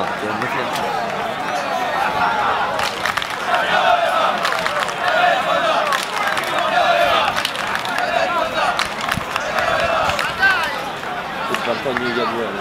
啊，我们现在。Антон не угадывает.